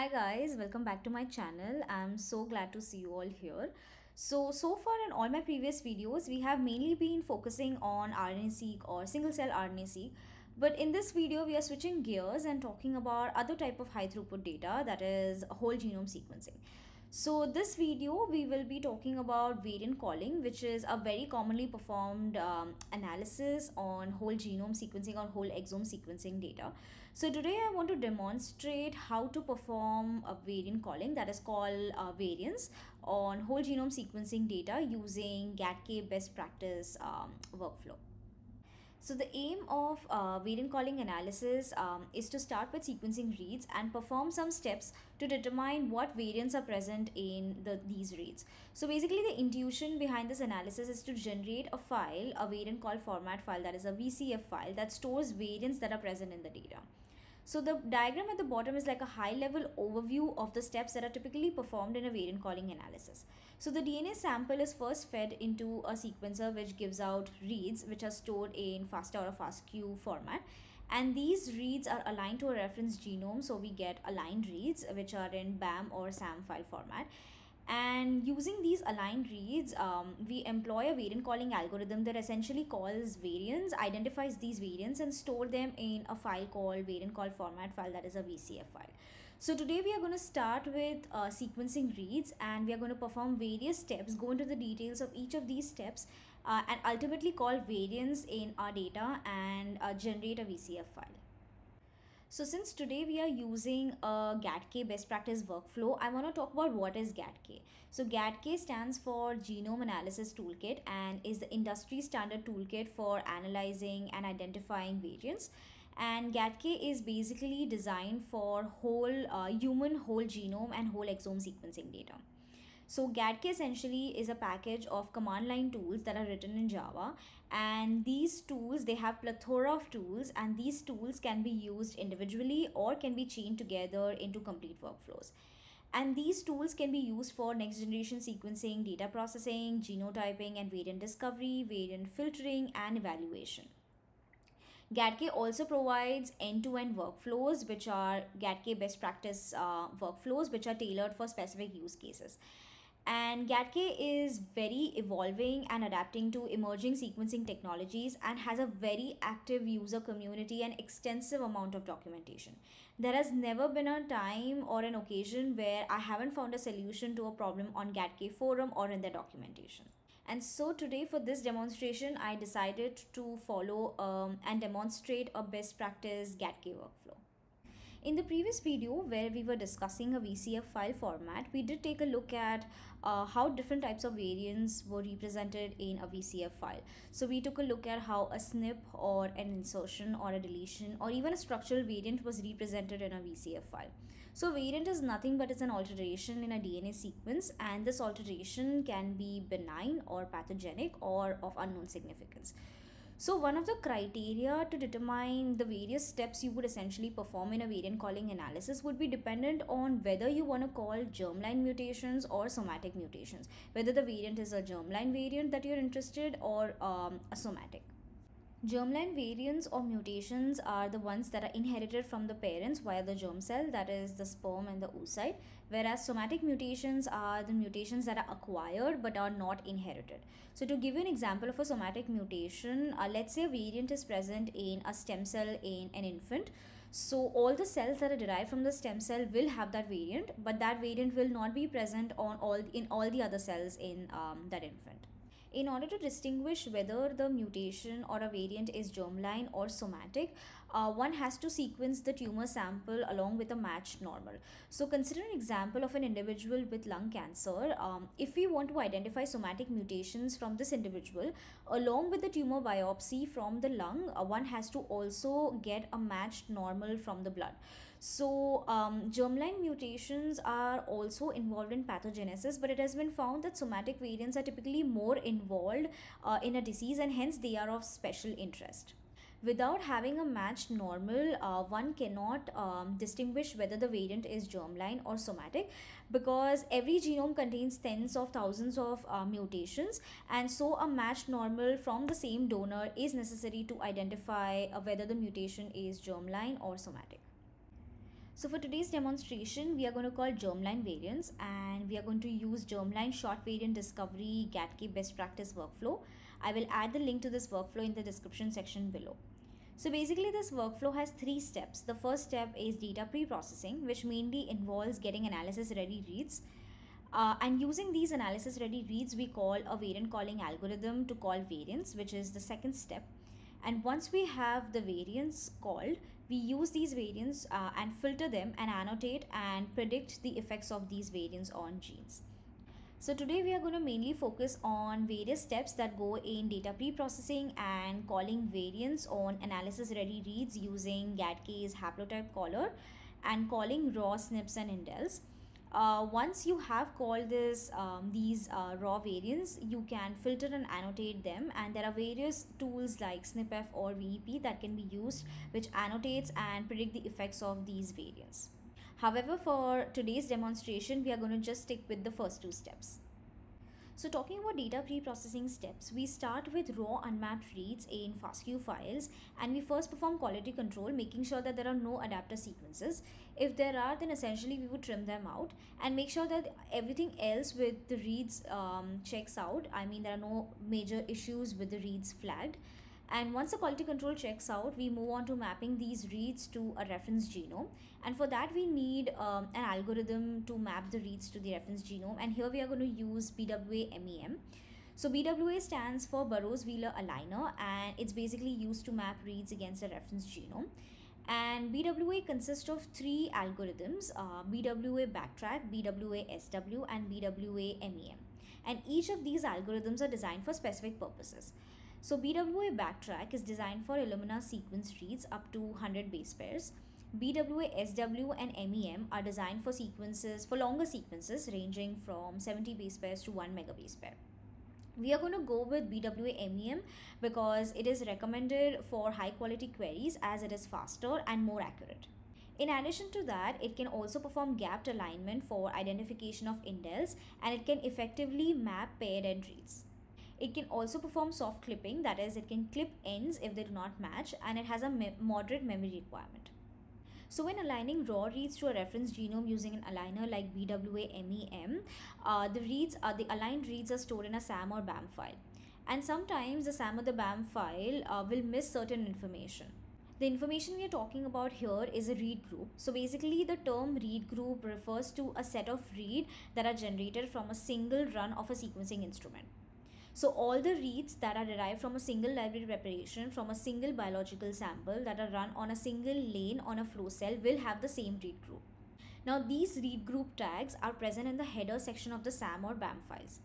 Hi guys, welcome back to my channel. I'm so glad to see you all here. So, so far in all my previous videos, we have mainly been focusing on RNA-seq or single-cell RNA-seq. But in this video, we are switching gears and talking about other type of high throughput data that is whole genome sequencing. So this video we will be talking about variant calling which is a very commonly performed um, analysis on whole genome sequencing or whole exome sequencing data. So today I want to demonstrate how to perform a variant calling that is called uh, variance on whole genome sequencing data using GATK best practice um, workflow. So the aim of uh, variant calling analysis um, is to start with sequencing reads and perform some steps to determine what variants are present in the, these reads. So basically the intuition behind this analysis is to generate a file, a variant call format file that is a VCF file that stores variants that are present in the data. So the diagram at the bottom is like a high level overview of the steps that are typically performed in a variant calling analysis. So the DNA sample is first fed into a sequencer which gives out reads which are stored in FASTA or FASTQ format and these reads are aligned to a reference genome so we get aligned reads which are in BAM or SAM file format and using these aligned reads um, we employ a variant calling algorithm that essentially calls variants identifies these variants and store them in a file called variant call format file that is a vcf file. So today we are going to start with uh, sequencing reads and we are going to perform various steps go into the details of each of these steps uh, and ultimately call variants in our data and uh, generate a vcf file so since today we are using a GATK best practice workflow, I want to talk about what is GATK. So GATK stands for Genome Analysis Toolkit and is the industry standard toolkit for analyzing and identifying variants. And GATK is basically designed for whole uh, human whole genome and whole exome sequencing data. So GATK essentially is a package of command line tools that are written in Java and these tools they have plethora of tools and these tools can be used individually or can be chained together into complete workflows. And these tools can be used for next generation sequencing, data processing, genotyping and variant discovery, variant filtering and evaluation. GATK also provides end-to-end workflows which are GATK best practice uh, workflows which are tailored for specific use cases and GATK is very evolving and adapting to emerging sequencing technologies and has a very active user community and extensive amount of documentation. There has never been a time or an occasion where I haven't found a solution to a problem on GATK forum or in their documentation. And so today for this demonstration, I decided to follow um, and demonstrate a best practice GATK workflow. In the previous video where we were discussing a VCF file format, we did take a look at uh, how different types of variants were represented in a VCF file. So we took a look at how a SNP or an insertion or a deletion or even a structural variant was represented in a VCF file. So variant is nothing but it's an alteration in a DNA sequence and this alteration can be benign or pathogenic or of unknown significance. So one of the criteria to determine the various steps you would essentially perform in a variant calling analysis would be dependent on whether you want to call germline mutations or somatic mutations, whether the variant is a germline variant that you're interested or um, a somatic. Germline variants or mutations are the ones that are inherited from the parents via the germ cell, that is the sperm and the oocyte, whereas somatic mutations are the mutations that are acquired but are not inherited. So, to give you an example of a somatic mutation, uh, let's say a variant is present in a stem cell in an infant. So, all the cells that are derived from the stem cell will have that variant, but that variant will not be present on all in all the other cells in um, that infant. In order to distinguish whether the mutation or a variant is germline or somatic, uh, one has to sequence the tumor sample along with a matched normal. So consider an example of an individual with lung cancer. Um, if we want to identify somatic mutations from this individual, along with the tumor biopsy from the lung, uh, one has to also get a matched normal from the blood. So, um, germline mutations are also involved in pathogenesis, but it has been found that somatic variants are typically more involved uh, in a disease and hence they are of special interest without having a matched normal uh, one cannot um, distinguish whether the variant is germline or somatic because every genome contains tens of thousands of uh, mutations and so a matched normal from the same donor is necessary to identify uh, whether the mutation is germline or somatic So for today's demonstration, we are going to call germline variants and we are going to use germline short variant discovery GATK best practice workflow. I will add the link to this workflow in the description section below. So basically this workflow has three steps. The first step is data pre-processing, which mainly involves getting analysis ready reads. Uh, and using these analysis ready reads, we call a variant calling algorithm to call variants, which is the second step. And once we have the variants called, we use these variants uh, and filter them and annotate and predict the effects of these variants on genes. So today we are going to mainly focus on various steps that go in data pre-processing and calling variants on analysis ready reads using GATK's haplotype caller and calling raw SNPs and indels. Uh, once you have called this um, these uh, raw variants you can filter and annotate them and there are various tools like SnpEff or vep that can be used which annotates and predict the effects of these variants however for today's demonstration we are going to just stick with the first two steps so talking about data pre-processing steps, we start with raw unmapped reads in FASTQ files and we first perform quality control making sure that there are no adapter sequences. If there are then essentially we would trim them out and make sure that everything else with the reads um, checks out. I mean there are no major issues with the reads flagged and once the quality control checks out, we move on to mapping these reads to a reference genome. And for that, we need um, an algorithm to map the reads to the reference genome. And here we are going to use BWA MEM. So BWA stands for Burrows-Wheeler Aligner and it's basically used to map reads against a reference genome. And BWA consists of three algorithms, uh, BWA Backtrack, BWA SW and BWA MEM. And each of these algorithms are designed for specific purposes. So BWA backtrack is designed for Illumina sequence reads up to 100 base pairs. BWA SW and MEM are designed for sequences for longer sequences ranging from 70 base pairs to 1 megabase pair. We are going to go with BWA MEM because it is recommended for high quality queries as it is faster and more accurate. In addition to that, it can also perform gapped alignment for identification of indels and it can effectively map paired end reads. It can also perform soft clipping, that is, it can clip ends if they do not match, and it has a me moderate memory requirement. So when aligning raw reads to a reference genome using an aligner like BWA MEM, uh, the reads are the aligned reads are stored in a SAM or BAM file. And sometimes the SAM or the BAM file uh, will miss certain information. The information we are talking about here is a read group. So basically the term read group refers to a set of read that are generated from a single run of a sequencing instrument. So all the reads that are derived from a single library preparation from a single biological sample that are run on a single lane on a flow cell will have the same read group. Now these read group tags are present in the header section of the SAM or BAM files.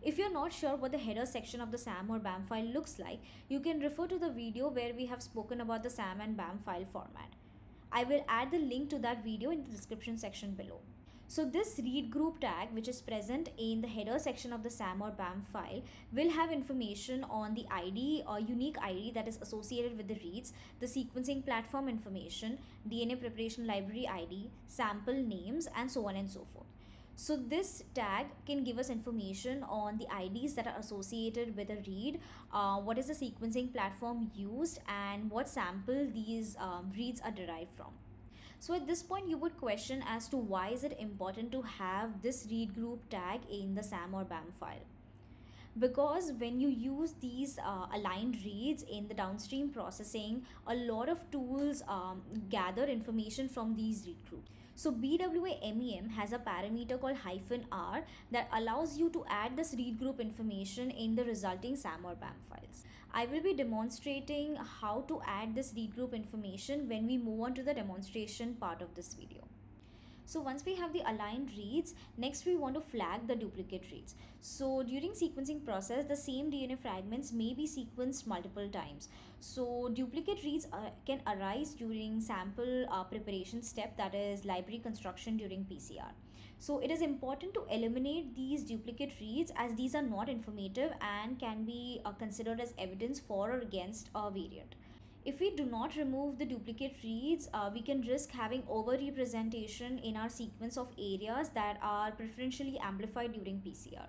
If you're not sure what the header section of the SAM or BAM file looks like, you can refer to the video where we have spoken about the SAM and BAM file format. I will add the link to that video in the description section below. So this read group tag which is present in the header section of the SAM or BAM file will have information on the ID or unique ID that is associated with the reads, the sequencing platform information, DNA preparation library ID, sample names and so on and so forth. So this tag can give us information on the IDs that are associated with a read, uh, what is the sequencing platform used and what sample these um, reads are derived from. So at this point you would question as to why is it important to have this read group tag in the SAM or BAM file. Because when you use these uh, aligned reads in the downstream processing, a lot of tools um, gather information from these read groups. So BWA MEM has a parameter called hyphen R that allows you to add this read group information in the resulting SAM or BAM files. I will be demonstrating how to add this read group information when we move on to the demonstration part of this video. So once we have the aligned reads, next we want to flag the duplicate reads. So during sequencing process, the same DNA fragments may be sequenced multiple times. So duplicate reads uh, can arise during sample uh, preparation step that is library construction during PCR. So it is important to eliminate these duplicate reads as these are not informative and can be uh, considered as evidence for or against a variant. If we do not remove the duplicate reads, uh, we can risk having overrepresentation in our sequence of areas that are preferentially amplified during PCR.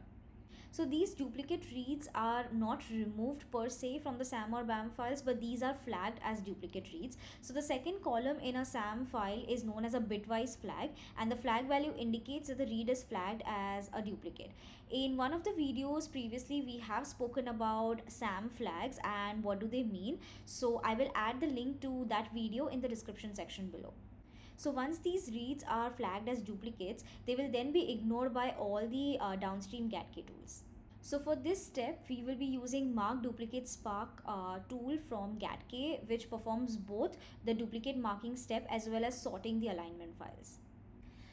So these duplicate reads are not removed per se from the SAM or BAM files, but these are flagged as duplicate reads. So the second column in a SAM file is known as a bitwise flag and the flag value indicates that the read is flagged as a duplicate. In one of the videos previously, we have spoken about SAM flags and what do they mean. So I will add the link to that video in the description section below. So once these reads are flagged as duplicates, they will then be ignored by all the uh, downstream GATK tools. So for this step, we will be using Mark Duplicate Spark uh, tool from GATK, which performs both the duplicate marking step as well as sorting the alignment files.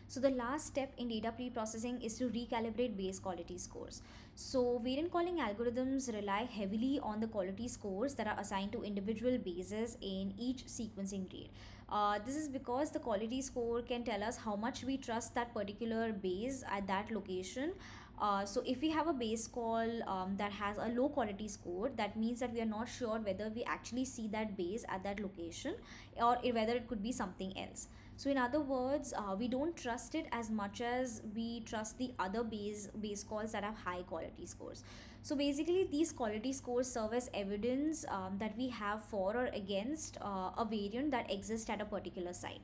So the last step in data pre-processing is to recalibrate base quality scores. So variant calling algorithms rely heavily on the quality scores that are assigned to individual bases in each sequencing read. Uh, this is because the quality score can tell us how much we trust that particular base at that location. Uh, so if we have a base call um, that has a low quality score, that means that we are not sure whether we actually see that base at that location or whether it could be something else. So in other words, uh, we don't trust it as much as we trust the other base base calls that have high quality scores. So basically, these quality scores serve as evidence um, that we have for or against uh, a variant that exists at a particular site.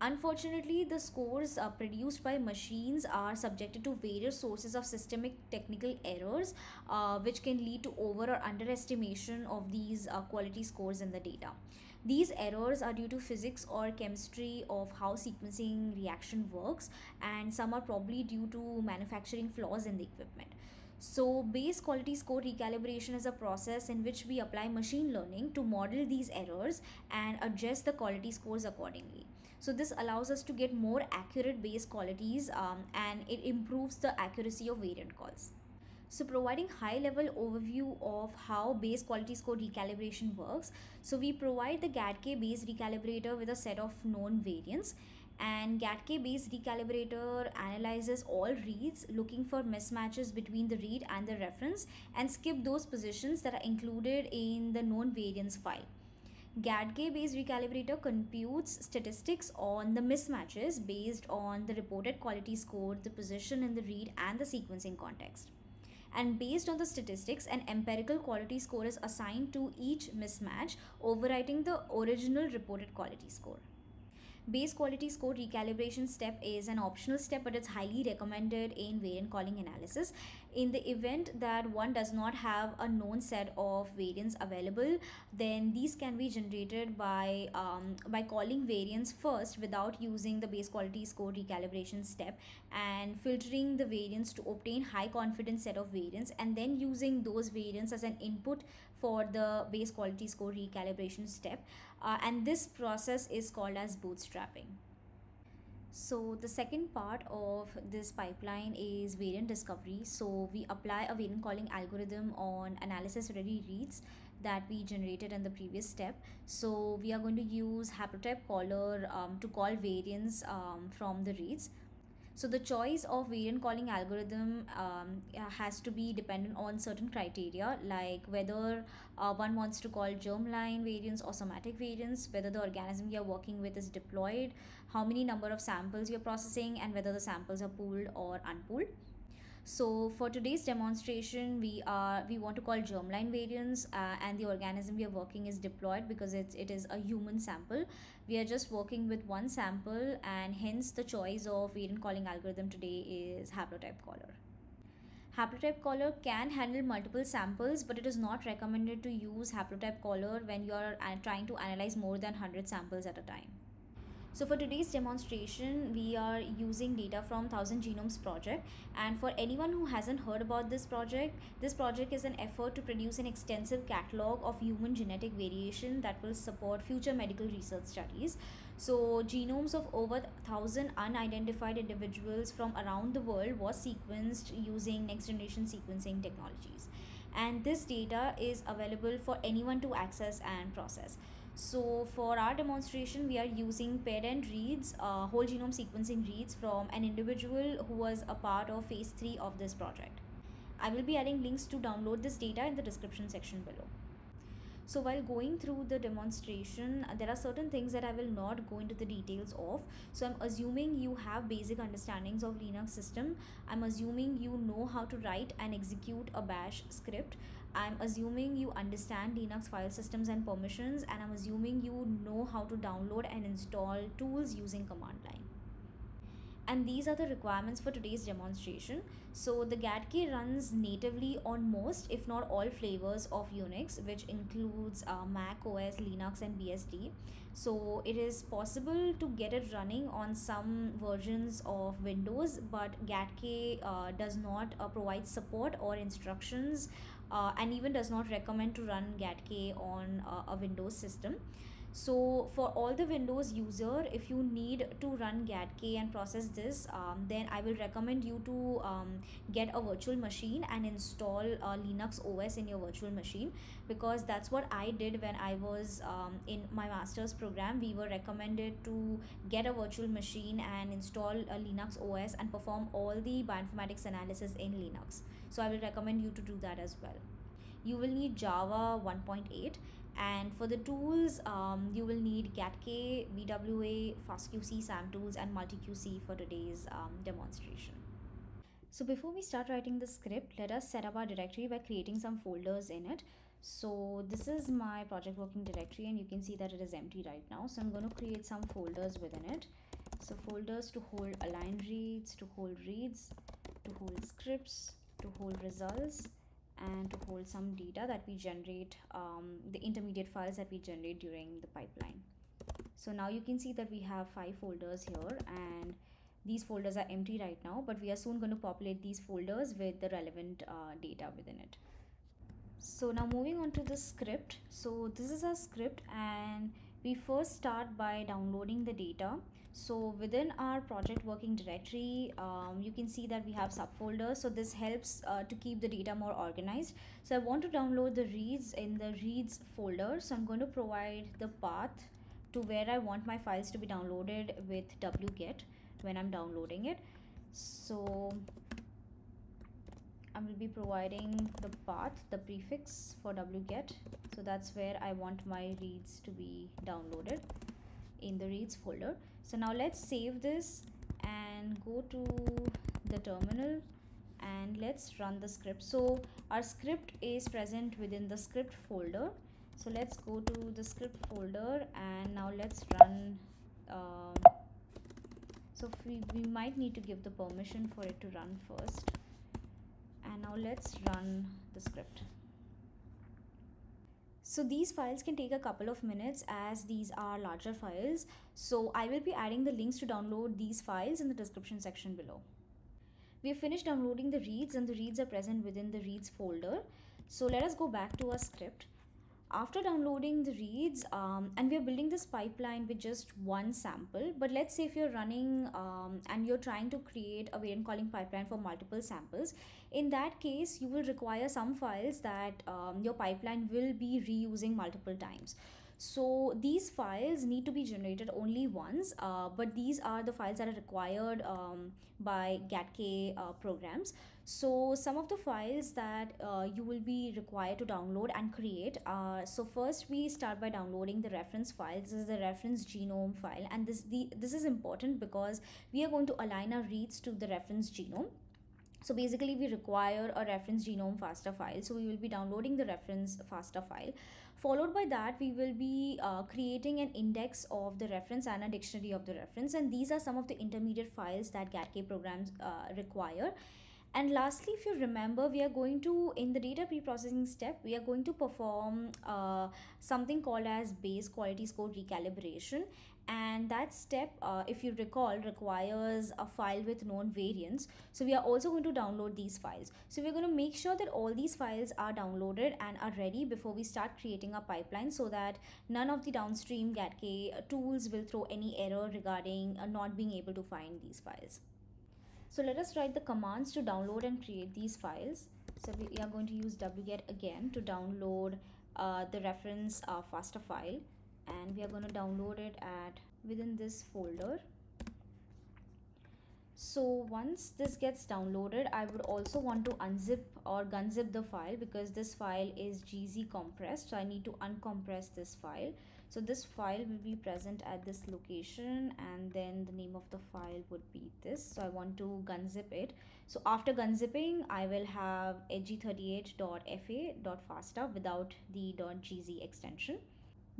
Unfortunately, the scores uh, produced by machines are subjected to various sources of systemic technical errors, uh, which can lead to over or underestimation of these uh, quality scores in the data. These errors are due to physics or chemistry of how sequencing reaction works, and some are probably due to manufacturing flaws in the equipment. So, base quality score recalibration is a process in which we apply machine learning to model these errors and adjust the quality scores accordingly. So, this allows us to get more accurate base qualities um, and it improves the accuracy of variant calls. So providing high level overview of how base quality score recalibration works. So we provide the GATK base recalibrator with a set of known variants and GATK base recalibrator analyzes all reads looking for mismatches between the read and the reference and skip those positions that are included in the known variance file. GATK based recalibrator computes statistics on the mismatches based on the reported quality score, the position in the read, and the sequencing context and based on the statistics an empirical quality score is assigned to each mismatch overwriting the original reported quality score base quality score recalibration step is an optional step but it's highly recommended in variant calling analysis. In the event that one does not have a known set of variants available then these can be generated by um, by calling variants first without using the base quality score recalibration step and filtering the variants to obtain high confidence set of variants and then using those variants as an input for the base quality score recalibration step uh, and this process is called as bootstrapping. So the second part of this pipeline is variant discovery. So we apply a variant calling algorithm on analysis ready reads that we generated in the previous step. So we are going to use haplotype caller um, to call variants um, from the reads so the choice of variant calling algorithm um, has to be dependent on certain criteria like whether uh, one wants to call germline variants or somatic variants, whether the organism you're working with is diploid, how many number of samples you're processing and whether the samples are pooled or unpooled. So for today's demonstration, we are we want to call germline variants uh, and the organism we are working is diploid because it's, it is a human sample. We are just working with one sample and hence the choice of variant calling algorithm today is haplotype caller. Haplotype caller can handle multiple samples but it is not recommended to use haplotype caller when you are uh, trying to analyze more than 100 samples at a time. So for today's demonstration, we are using data from 1000 Genomes project. And for anyone who hasn't heard about this project, this project is an effort to produce an extensive catalog of human genetic variation that will support future medical research studies. So genomes of over 1000 unidentified individuals from around the world was sequenced using next generation sequencing technologies. And this data is available for anyone to access and process. So for our demonstration, we are using paired-end reads, uh, whole genome sequencing reads from an individual who was a part of phase 3 of this project. I will be adding links to download this data in the description section below. So while going through the demonstration, there are certain things that I will not go into the details of. So I'm assuming you have basic understandings of Linux system. I'm assuming you know how to write and execute a bash script. I'm assuming you understand Linux file systems and permissions and I'm assuming you know how to download and install tools using command line and these are the requirements for today's demonstration. So the GATK runs natively on most if not all flavors of Unix which includes uh, Mac OS, Linux and BSD. So it is possible to get it running on some versions of Windows but GATK uh, does not uh, provide support or instructions uh, and even does not recommend to run GATK on uh, a Windows system. So for all the windows user if you need to run gatk and process this um, then i will recommend you to um, get a virtual machine and install uh, linux os in your virtual machine. Because that's what i did when i was um, in my master's program. We were recommended to get a virtual machine and install a linux os and perform all the bioinformatics analysis in linux so i will recommend you to do that as well you will need java 1.8 and for the tools um, you will need GATK, BWA, FastQC, SAMtools and MultiQC for today's um, demonstration. So before we start writing the script, let us set up our directory by creating some folders in it. So this is my project working directory and you can see that it is empty right now. So I'm going to create some folders within it. So folders to hold align reads, to hold reads, to hold scripts, to hold results, and to hold some data that we generate um, the intermediate files that we generate during the pipeline. So now you can see that we have five folders here and these folders are empty right now but we are soon going to populate these folders with the relevant uh, data within it. So now moving on to the script. So this is our script and we first start by downloading the data so within our project working directory um, you can see that we have subfolders. So this helps uh, to keep the data more organized. So I want to download the reads in the reads folder. So I'm going to provide the path to where I want my files to be downloaded with wget when I'm downloading it. So I will be providing the path the prefix for wget so that's where I want my reads to be downloaded in the reads folder so now let's save this and go to the terminal and let's run the script. So our script is present within the script folder. So let's go to the script folder and now let's run um, so we, we might need to give the permission for it to run first. And now let's run the script so these files can take a couple of minutes as these are larger files. So I will be adding the links to download these files in the description section below. We have finished downloading the reads and the reads are present within the reads folder. So let us go back to our script after downloading the reads um, and we are building this pipeline with just one sample but let's say if you're running um, and you're trying to create a variant calling pipeline for multiple samples in that case you will require some files that um, your pipeline will be reusing multiple times so these files need to be generated only once uh, but these are the files that are required um, by GATK uh, programs. So some of the files that uh, you will be required to download and create uh, so first we start by downloading the reference file this is the reference genome file and this the this is important because we are going to align our reads to the reference genome. So basically we require a reference genome FASTA file. So we will be downloading the reference FASTA file followed by that we will be uh, creating an index of the reference and a dictionary of the reference and these are some of the intermediate files that GATK programs uh, require. And lastly if you remember we are going to in the data pre-processing step we are going to perform uh, something called as base quality score recalibration and that step uh, if you recall requires a file with known variants. So we are also going to download these files. So we're going to make sure that all these files are downloaded and are ready before we start creating a pipeline so that none of the downstream GATK tools will throw any error regarding uh, not being able to find these files. So let us write the commands to download and create these files. So we are going to use wget again to download uh, the reference uh, FASTA file and we are going to download it at within this folder. So once this gets downloaded i would also want to unzip or gunzip the file because this file is gz compressed so i need to uncompress this file. So this file will be present at this location and then the name of the file would be this. So i want to gunzip it. So after gunzipping i will have hg38.fa.fasta without the .gz extension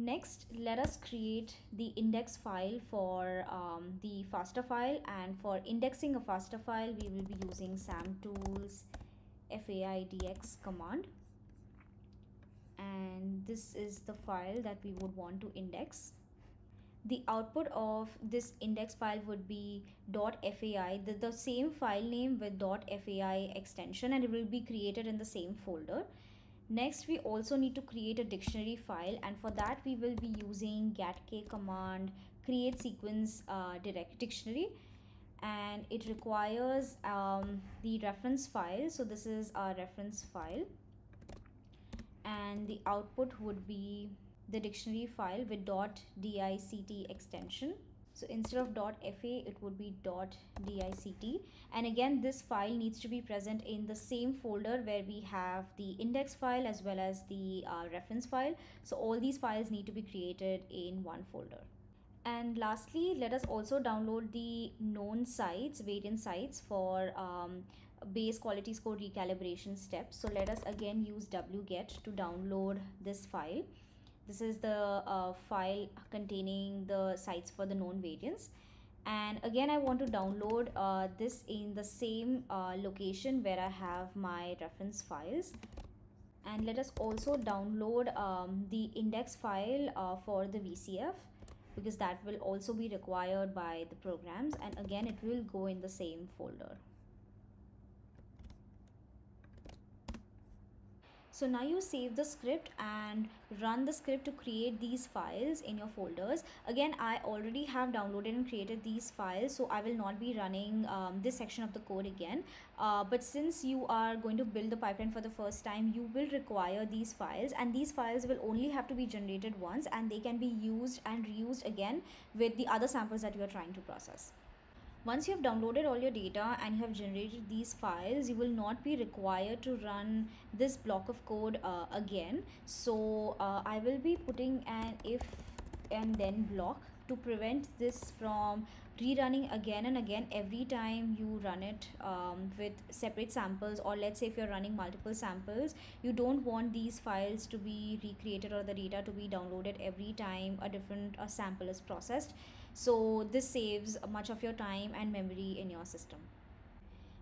Next, let us create the index file for um, the FASTA file and for indexing a FASTA file, we will be using samtools faidx command. And this is the file that we would want to index. The output of this index file would be .fai, the, the same file name with .fai extension and it will be created in the same folder Next, we also need to create a dictionary file and for that we will be using gatk command create sequence uh, direct dictionary. And it requires um, the reference file. So this is our reference file. And the output would be the dictionary file with dot .dict extension so instead of .fa it would be .dict and again this file needs to be present in the same folder where we have the index file as well as the uh, reference file. So all these files need to be created in one folder. And lastly let us also download the known sites variant sites for um, base quality score recalibration steps. So let us again use wget to download this file this is the uh, file containing the sites for the known variants. And again I want to download uh, this in the same uh, location where I have my reference files. And let us also download um, the index file uh, for the VCF because that will also be required by the programs. And again it will go in the same folder So now you save the script and run the script to create these files in your folders. Again, I already have downloaded and created these files, so I will not be running um, this section of the code again. Uh, but since you are going to build the pipeline for the first time, you will require these files and these files will only have to be generated once and they can be used and reused again with the other samples that you are trying to process. Once you have downloaded all your data and you have generated these files, you will not be required to run this block of code uh, again. So uh, I will be putting an if and then block to prevent this from rerunning again and again every time you run it um, with separate samples or let's say if you're running multiple samples you don't want these files to be recreated or the data to be downloaded every time a different uh, sample is processed so this saves much of your time and memory in your system.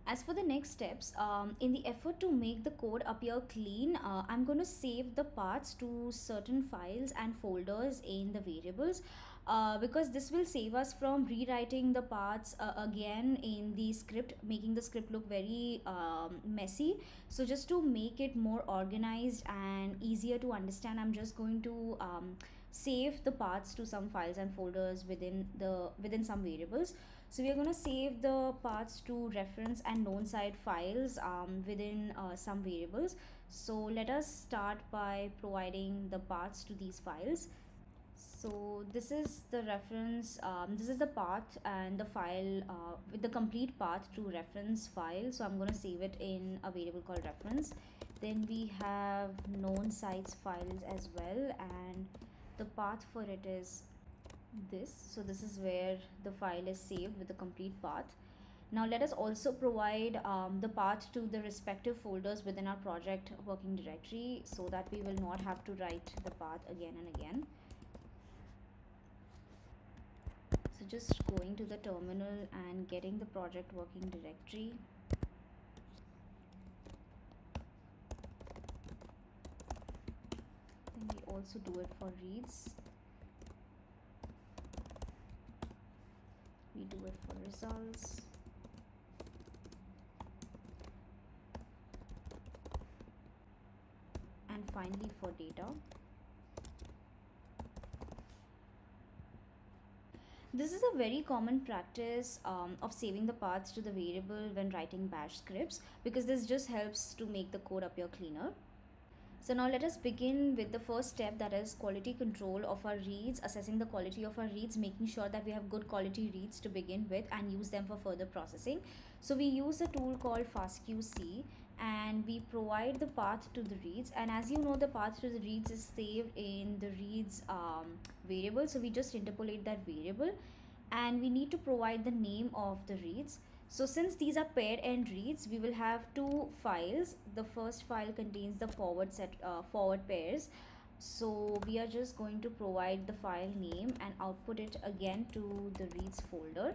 As for the next steps um, in the effort to make the code appear clean uh, i'm going to save the paths to certain files and folders in the variables uh, because this will save us from rewriting the paths uh, again in the script making the script look very um, messy. So just to make it more organized and easier to understand i'm just going to um, save the paths to some files and folders within the within some variables. So we are going to save the paths to reference and known site files um, within uh, some variables. So let us start by providing the paths to these files. So this is the reference um, this is the path and the file uh, with the complete path to reference file. So i'm going to save it in a variable called reference. Then we have known sites files as well and the path for it is this. So this is where the file is saved with the complete path. Now let us also provide um, the path to the respective folders within our project working directory so that we will not have to write the path again and again. So just going to the terminal and getting the project working directory also do it for reads. We do it for results. And finally for data. This is a very common practice um, of saving the paths to the variable when writing bash scripts because this just helps to make the code appear cleaner. So now let us begin with the first step that is quality control of our reads, assessing the quality of our reads, making sure that we have good quality reads to begin with and use them for further processing. So we use a tool called FastQC and we provide the path to the reads. And as you know the path to the reads is saved in the reads um, variable. So we just interpolate that variable and we need to provide the name of the reads so since these are paired end reads, we will have two files. The first file contains the forward set uh, forward pairs. So we are just going to provide the file name and output it again to the reads folder.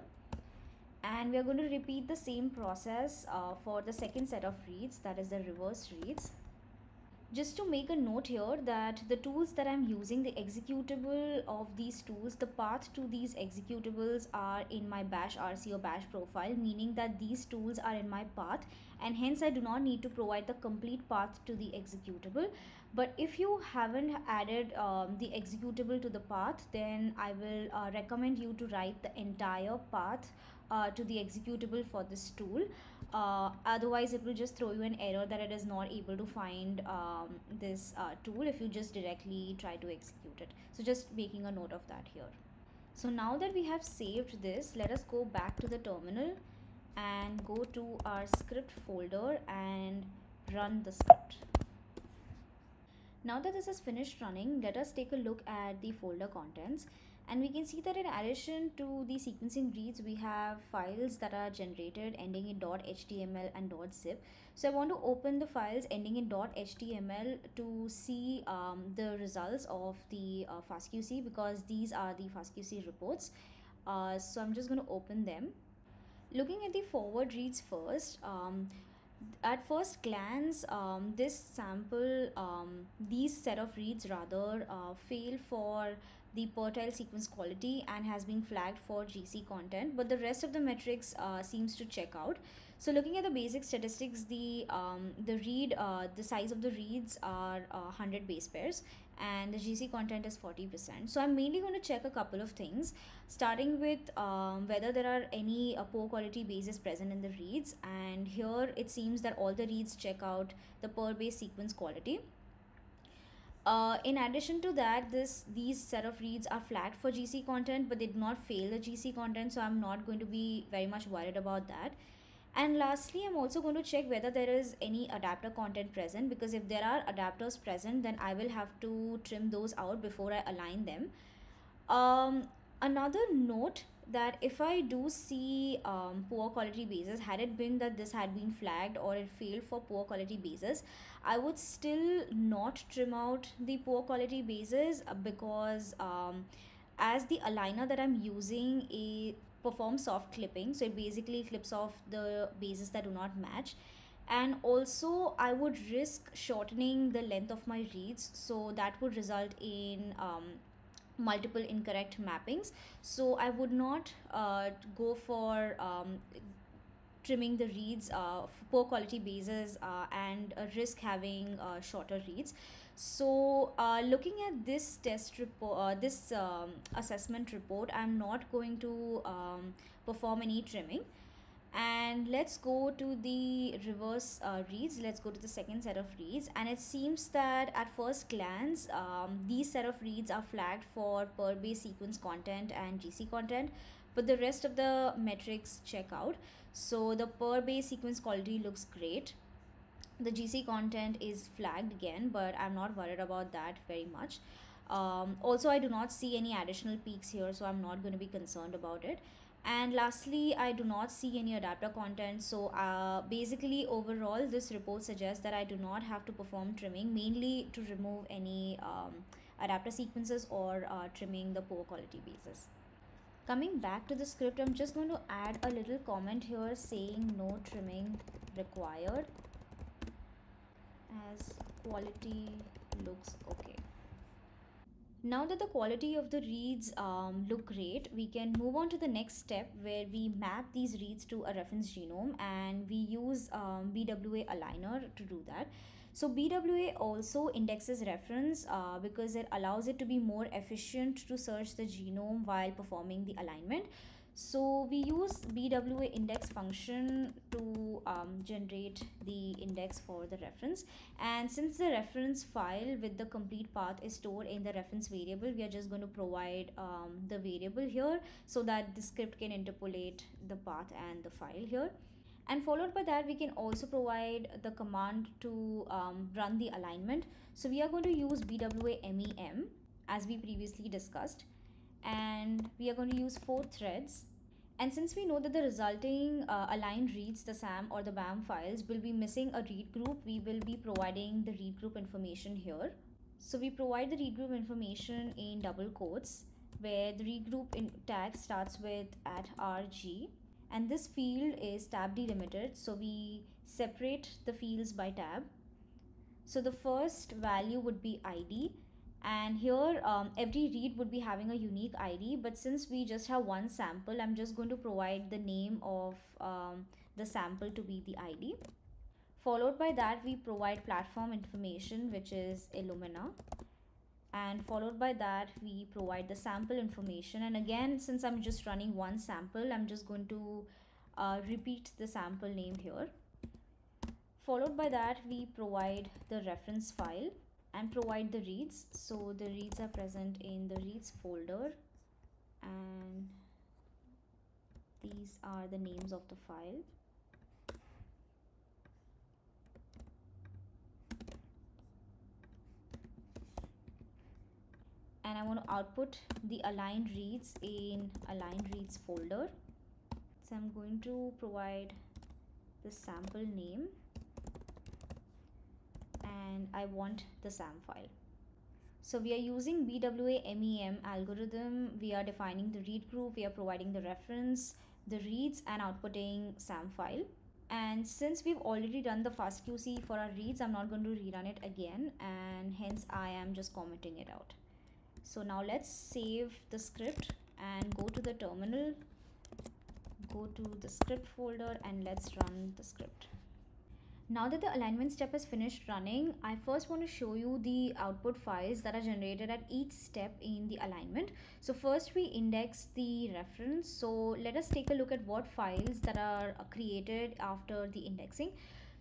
And we are going to repeat the same process uh, for the second set of reads that is the reverse reads just to make a note here that the tools that I'm using, the executable of these tools, the path to these executables are in my bash RC or bash profile, meaning that these tools are in my path and hence I do not need to provide the complete path to the executable. But if you haven't added um, the executable to the path, then I will uh, recommend you to write the entire path uh, to the executable for this tool uh, otherwise it will just throw you an error that it is not able to find um, this uh, tool if you just directly try to execute it. So just making a note of that here. So now that we have saved this let us go back to the terminal and go to our script folder and run the script. Now that this is finished running let us take a look at the folder contents and we can see that in addition to the sequencing reads we have files that are generated ending in .html and .zip. So I want to open the files ending in .html to see um, the results of the uh, FastQC because these are the FastQC reports. Uh, so I'm just going to open them. Looking at the forward reads first um, at first glance um, this sample um, these set of reads rather uh, fail for the per-tile sequence quality and has been flagged for GC content but the rest of the metrics uh, seems to check out so looking at the basic statistics the um, the read uh, the size of the reads are uh, 100 base pairs and the GC content is 40%. So I'm mainly going to check a couple of things starting with um, whether there are any uh, poor quality bases present in the reads and here it seems that all the reads check out the per base sequence quality uh, in addition to that, this these set of reads are flagged for GC content, but they did not fail the GC content, so I'm not going to be very much worried about that. And lastly, I'm also going to check whether there is any adapter content present because if there are adapters present, then I will have to trim those out before I align them. Um, another note that if I do see um, poor quality bases, had it been that this had been flagged or it failed for poor quality bases, I would still not trim out the poor quality bases uh, because um, as the aligner that I'm using it performs soft clipping, so it basically clips off the bases that do not match. And also I would risk shortening the length of my reads so that would result in um, multiple incorrect mappings. So i would not uh, go for um, trimming the reads uh, poor quality bases uh, and risk having uh, shorter reads so uh, looking at this test report uh, this um, assessment report i'm not going to um, perform any trimming and let's go to the reverse uh, reads. Let's go to the second set of reads. And it seems that at first glance um, these set of reads are flagged for per base sequence content and gc content. But the rest of the metrics check out. So the per base sequence quality looks great. The gc content is flagged again but i'm not worried about that very much. Um, also i do not see any additional peaks here so i'm not going to be concerned about it and lastly i do not see any adapter content. So uh, basically overall this report suggests that i do not have to perform trimming mainly to remove any um, adapter sequences or uh, trimming the poor quality bases. Coming back to the script i'm just going to add a little comment here saying no trimming required. As quality looks okay now that the quality of the reads um, look great, we can move on to the next step where we map these reads to a reference genome and we use um, BWA aligner to do that. So BWA also indexes reference uh, because it allows it to be more efficient to search the genome while performing the alignment. So we use bwa index function to um, generate the index for the reference. And since the reference file with the complete path is stored in the reference variable we are just going to provide um, the variable here so that the script can interpolate the path and the file here. And followed by that we can also provide the command to um, run the alignment. So we are going to use bwa mem as we previously discussed and we are going to use four threads and since we know that the resulting uh, aligned reads the SAM or the BAM files will be missing a read group, we will be providing the read group information here. So we provide the read group information in double quotes where the read group tag starts with at RG and this field is tab delimited so we separate the fields by tab. So the first value would be ID and here um, every read would be having a unique id but since we just have one sample i'm just going to provide the name of um, the sample to be the id followed by that we provide platform information which is illumina. And followed by that we provide the sample information. And again since i'm just running one sample i'm just going to uh, repeat the sample name here. Followed by that we provide the reference file and provide the reads. So the reads are present in the reads folder. And these are the names of the file. And I want to output the aligned reads in aligned reads folder. So I'm going to provide the sample name and I want the SAM file. So we are using BWA MEM algorithm. We are defining the read group. We are providing the reference, the reads and outputting SAM file. And since we've already done the FastQC for our reads, I'm not going to rerun it again. And hence I am just commenting it out. So now let's save the script and go to the terminal, go to the script folder and let's run the script. Now that the alignment step is finished running, I first want to show you the output files that are generated at each step in the alignment. So first we index the reference. So let us take a look at what files that are created after the indexing.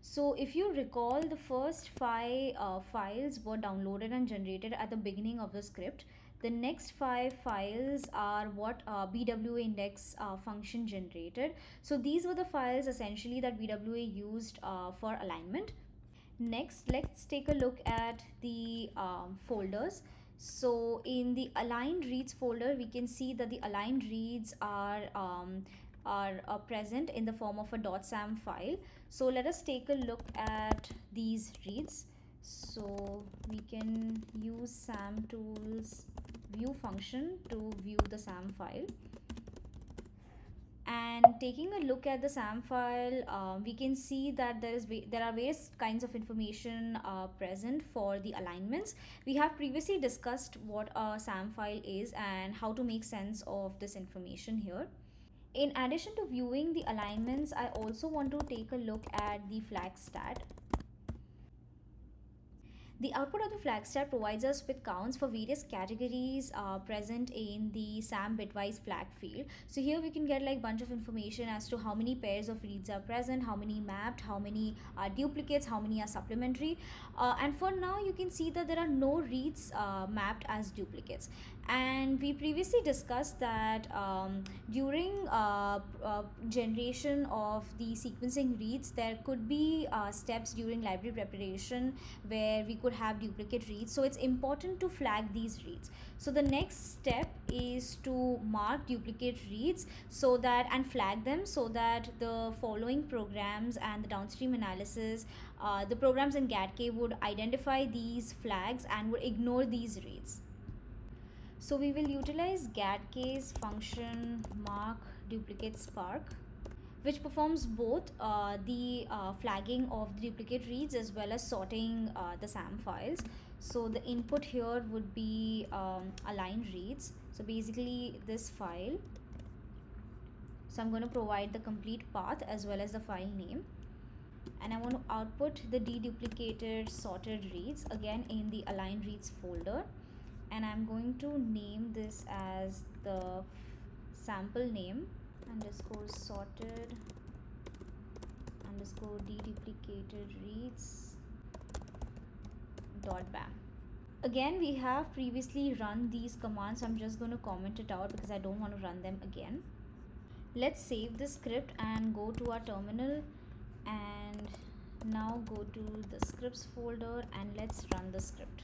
So if you recall the first five uh, files were downloaded and generated at the beginning of the script the next five files are what uh, bwa index uh, function generated. So these were the files essentially that bwa used uh, for alignment. Next let's take a look at the um, folders. So in the aligned reads folder we can see that the aligned reads are um, are uh, present in the form of a .sam file. So let us take a look at these reads so we can use samtools view function to view the SAM file and taking a look at the SAM file, uh, we can see that there is there are various kinds of information uh, present for the alignments. We have previously discussed what a SAM file is and how to make sense of this information here. In addition to viewing the alignments, I also want to take a look at the flagstat the output of the flagstat provides us with counts for various categories uh, present in the SAM bitwise flag field. So here we can get like bunch of information as to how many pairs of reads are present, how many mapped, how many are duplicates, how many are supplementary. Uh, and for now you can see that there are no reads uh, mapped as duplicates and we previously discussed that um, during uh, uh, generation of the sequencing reads there could be uh, steps during library preparation where we could have duplicate reads. So it's important to flag these reads. So the next step is to mark duplicate reads so that and flag them so that the following programs and the downstream analysis uh, the programs in GATK would identify these flags and would ignore these reads so we will utilize GATK's function mark duplicate spark which performs both uh, the uh, flagging of the duplicate reads as well as sorting uh, the SAM files. So the input here would be um, aligned reads. So basically this file. So I'm going to provide the complete path as well as the file name. And I want to output the deduplicated sorted reads again in the aligned reads folder and I'm going to name this as the sample name underscore sorted underscore deduplicated reads dot bam. Again we have previously run these commands i'm just going to comment it out because i don't want to run them again. Let's save the script and go to our terminal and now go to the scripts folder and let's run the script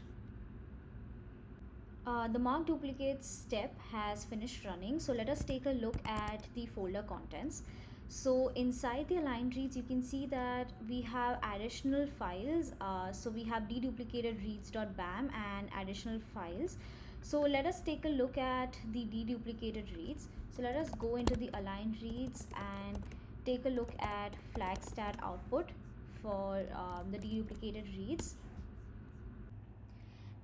uh, the mark duplicates step has finished running so let us take a look at the folder contents. So inside the aligned reads you can see that we have additional files uh, so we have deduplicated reads.bam and additional files. So let us take a look at the deduplicated reads. So let us go into the aligned reads and take a look at flagstat output for um, the deduplicated reads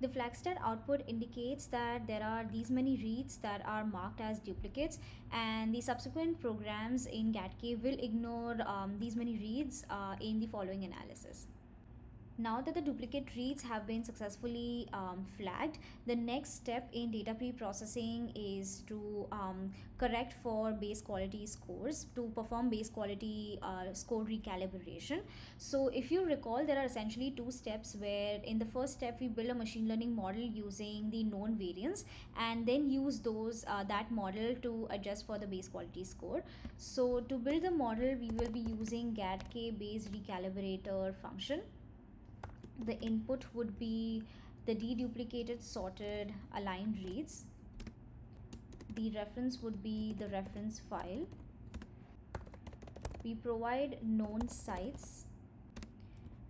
the flagstat output indicates that there are these many reads that are marked as duplicates and the subsequent programs in GATK will ignore um, these many reads uh, in the following analysis. Now that the duplicate reads have been successfully um, flagged, the next step in data pre-processing is to um, correct for base quality scores to perform base quality uh, score recalibration. So if you recall, there are essentially two steps where in the first step, we build a machine learning model using the known variants and then use those uh, that model to adjust for the base quality score. So to build the model, we will be using GATK base recalibrator function the input would be the deduplicated sorted aligned reads. The reference would be the reference file. We provide known sites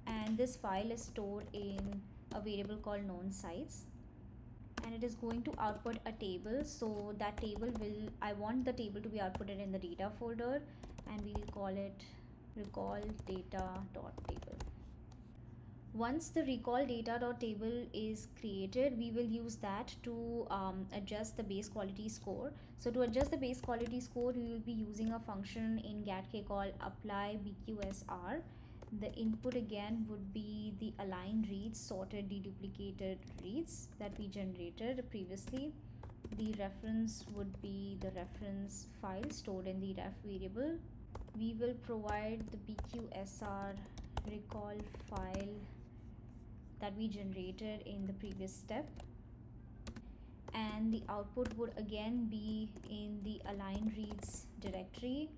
and this file is stored in a variable called known sites and it is going to output a table. So that table will I want the table to be outputted in the data folder and we will call it recall data dot table once the recall data table is created we will use that to um, adjust the base quality score. So to adjust the base quality score we will be using a function in GATK called apply bqsr the input again would be the aligned reads sorted deduplicated reads that we generated previously. The reference would be the reference file stored in the ref variable. We will provide the bqsr recall file that we generated in the previous step. And the output would again be in the align reads directory.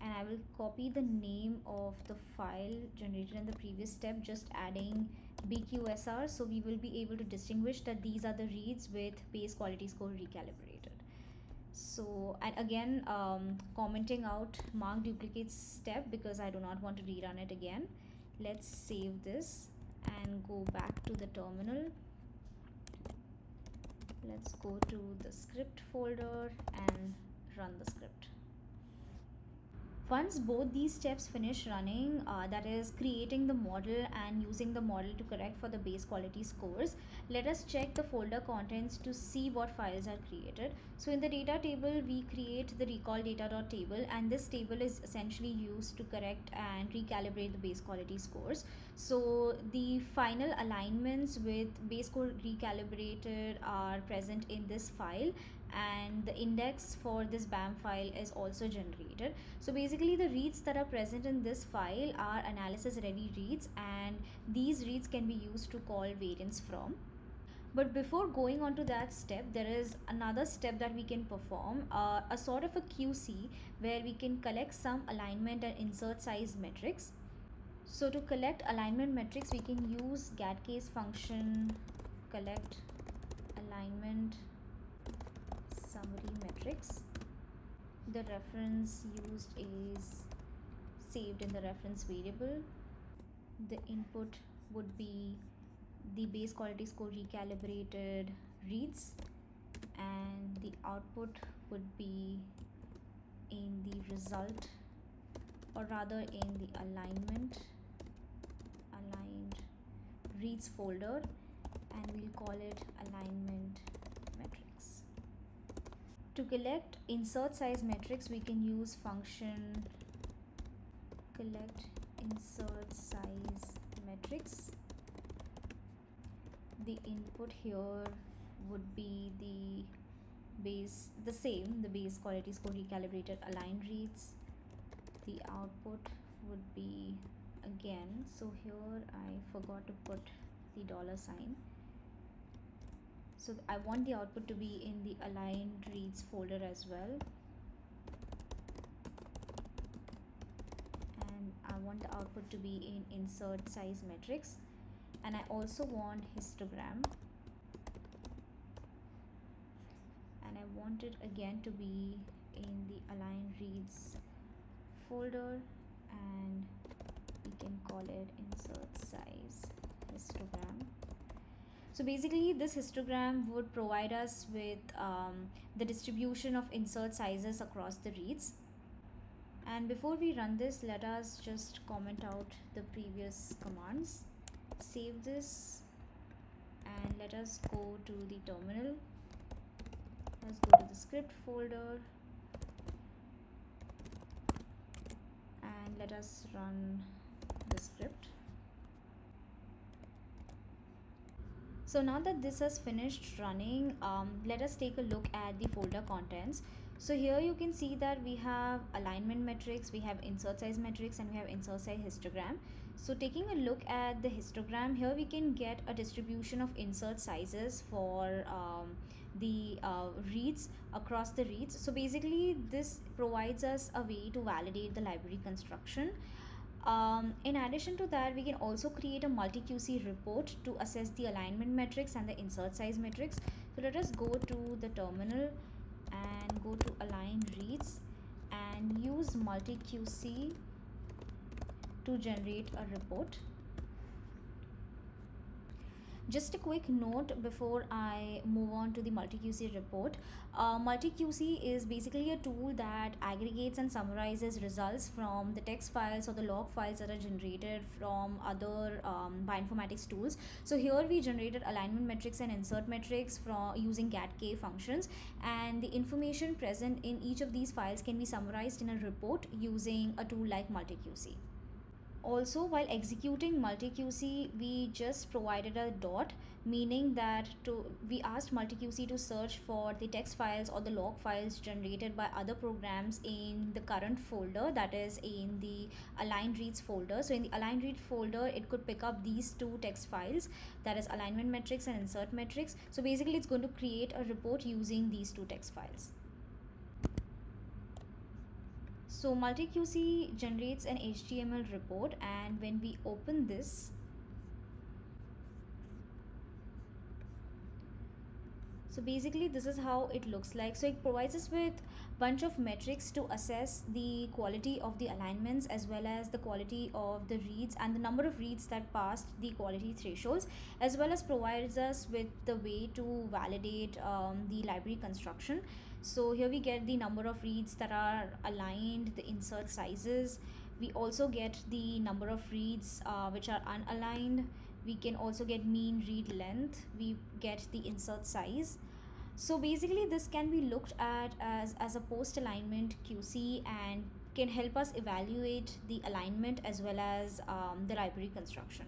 And I will copy the name of the file generated in the previous step just adding BQSR so we will be able to distinguish that these are the reads with base quality score recalibrated. So and again um, commenting out mark duplicates step because I do not want to rerun it again. Let's save this and go back to the terminal. Let's go to the script folder and run the script once both these steps finish running uh, that is creating the model and using the model to correct for the base quality scores let us check the folder contents to see what files are created. So in the data table we create the recall data table and this table is essentially used to correct and recalibrate the base quality scores. So the final alignments with base score recalibrated are present in this file and the index for this BAM file is also generated. So basically the reads that are present in this file are analysis ready reads and these reads can be used to call variants from. But before going on to that step, there is another step that we can perform, uh, a sort of a QC where we can collect some alignment and insert size metrics. So to collect alignment metrics, we can use GATK's function collect alignment summary metrics. The reference used is saved in the reference variable. The input would be the base quality score recalibrated reads and the output would be in the result or rather in the alignment aligned reads folder and we'll call it alignment to collect insert size metrics, we can use function collect insert size metrics. The input here would be the base the same the base quality score recalibrated aligned reads the output would be again so here I forgot to put the dollar sign so I want the output to be in the aligned reads folder as well. And I want the output to be in insert size matrix. And I also want histogram. And I want it again to be in the align reads folder. And we can call it insert size histogram so basically this histogram would provide us with um, the distribution of insert sizes across the reads. And before we run this let us just comment out the previous commands. Save this and let us go to the terminal. Let's go to the script folder. And let us run the script so now that this has finished running um, let us take a look at the folder contents. So here you can see that we have alignment metrics we have insert size metrics and we have insert size histogram. So taking a look at the histogram here we can get a distribution of insert sizes for um, the uh, reads across the reads. So basically this provides us a way to validate the library construction um, in addition to that, we can also create a multi-QC report to assess the alignment metrics and the insert size metrics. So let us go to the terminal and go to align reads and use multi-QC to generate a report just a quick note before I move on to the multi-QC report. Uh, multi-QC is basically a tool that aggregates and summarizes results from the text files or the log files that are generated from other um, bioinformatics tools. So here we generated alignment metrics and insert metrics from using GATK functions and the information present in each of these files can be summarized in a report using a tool like multi-QC also while executing multi-QC we just provided a dot meaning that to we asked multi-QC to search for the text files or the log files generated by other programs in the current folder that is in the aligned reads folder. So in the aligned read folder it could pick up these two text files that is alignment metrics and insert metrics. So basically it's going to create a report using these two text files so multi-QC generates an HTML report and when we open this so basically this is how it looks like. So it provides us with bunch of metrics to assess the quality of the alignments as well as the quality of the reads and the number of reads that passed the quality thresholds as well as provides us with the way to validate um, the library construction so here we get the number of reads that are aligned the insert sizes. We also get the number of reads uh, which are unaligned. We can also get mean read length. We get the insert size. So basically this can be looked at as as a post alignment qc and can help us evaluate the alignment as well as um, the library construction.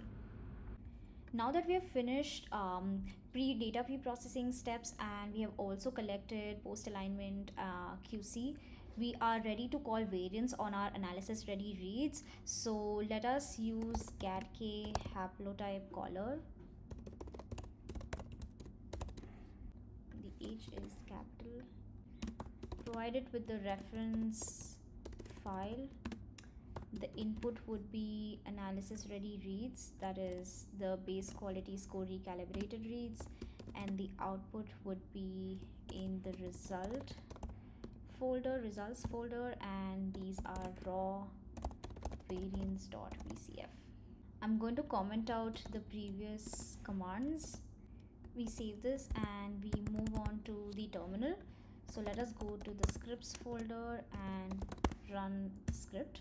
Now that we have finished um, pre data pre-processing steps and we have also collected post alignment uh, QC we are ready to call variants on our analysis ready reads. So let us use GATK haplotype caller. The H is capital. Provided with the reference file the input would be analysis ready reads that is the base quality score recalibrated reads and the output would be in the result folder results folder and these are raw variants.vcf i'm going to comment out the previous commands. We save this and we move on to the terminal. So let us go to the scripts folder and run the script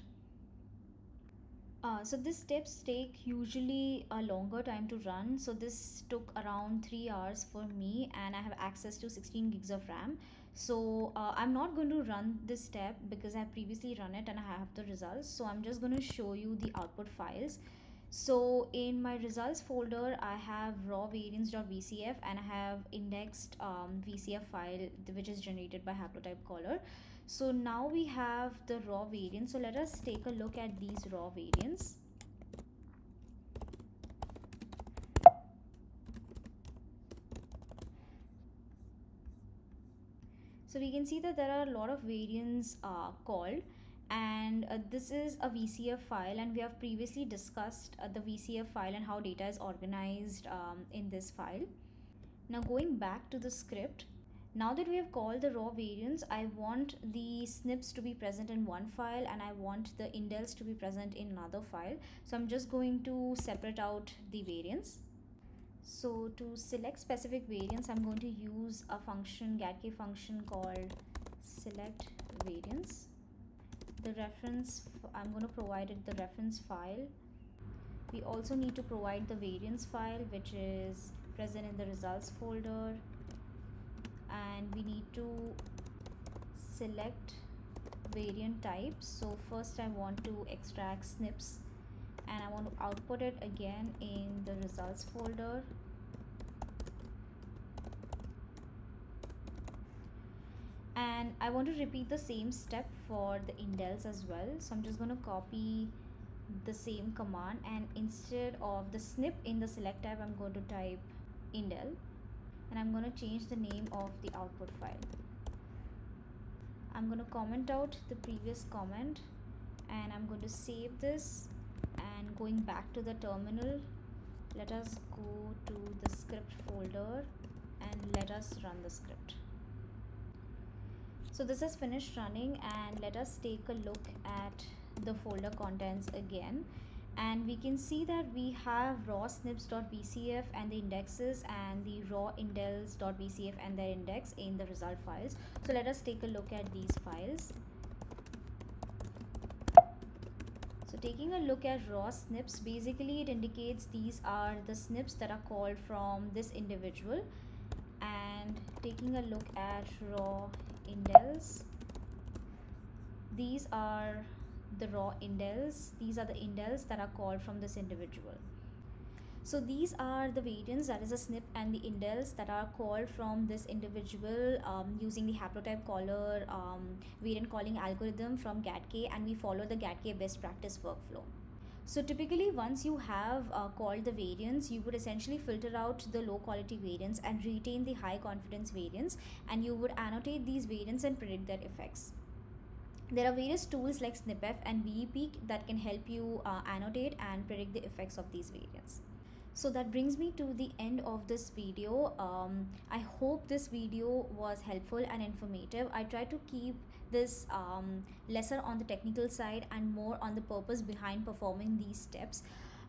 uh, so these steps take usually a longer time to run. So this took around three hours for me and I have access to 16 gigs of RAM. So uh, I'm not going to run this step because I have previously run it and I have the results. So I'm just going to show you the output files. so in my results folder i have raw variants.vcf and i have indexed um, vcf file which is generated by haplotype caller so now we have the raw variants so let us take a look at these raw variants so we can see that there are a lot of variants uh, called. And uh, this is a VCF file and we have previously discussed uh, the VCF file and how data is organized um, in this file. Now going back to the script, now that we have called the raw variants, I want the SNPs to be present in one file and I want the indels to be present in another file. So I'm just going to separate out the variants. So to select specific variants, I'm going to use a function, GATK function called select variants the reference I'm going to provide it the reference file we also need to provide the variants file which is present in the results folder and we need to select variant types. So first I want to extract SNPs and I want to output it again in the results folder. And I want to repeat the same step for the indels as well. So I'm just going to copy the same command and instead of the SNP in the select tab I'm going to type indel and I'm going to change the name of the output file. I'm going to comment out the previous comment and I'm going to save this and going back to the terminal let us go to the script folder and let us run the script. So this is finished running and let us take a look at the folder contents again and we can see that we have raw SNPs.vcf and the indexes and the raw indels.vcf and their index in the result files. So let us take a look at these files. So taking a look at raw SNPs basically it indicates these are the SNPs that are called from this individual. And taking a look at raw indels these are the raw indels these are the indels that are called from this individual so these are the variants that is a SNP and the indels that are called from this individual um, using the haplotype caller um, variant calling algorithm from GATK and we follow the GATK best practice workflow. So typically once you have uh, called the variants, you would essentially filter out the low quality variants and retain the high confidence variants and you would annotate these variants and predict their effects. There are various tools like SnpEff and VEpeek that can help you uh, annotate and predict the effects of these variants. So that brings me to the end of this video. Um, i hope this video was helpful and informative. I try to keep this um, lesser on the technical side and more on the purpose behind performing these steps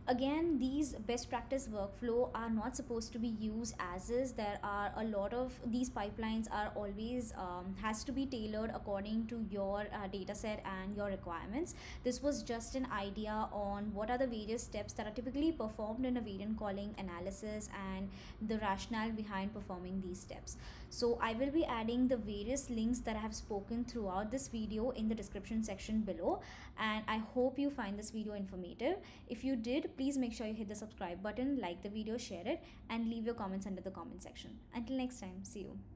again these best practice workflow are not supposed to be used as is. There are a lot of these pipelines are always um, has to be tailored according to your uh, data set and your requirements. This was just an idea on what are the various steps that are typically performed in a variant calling analysis and the rationale behind performing these steps so i will be adding the various links that i have spoken throughout this video in the description section below. And i hope you find this video informative. If you did please make sure you hit the subscribe button like the video share it and leave your comments under the comment section. Until next time see you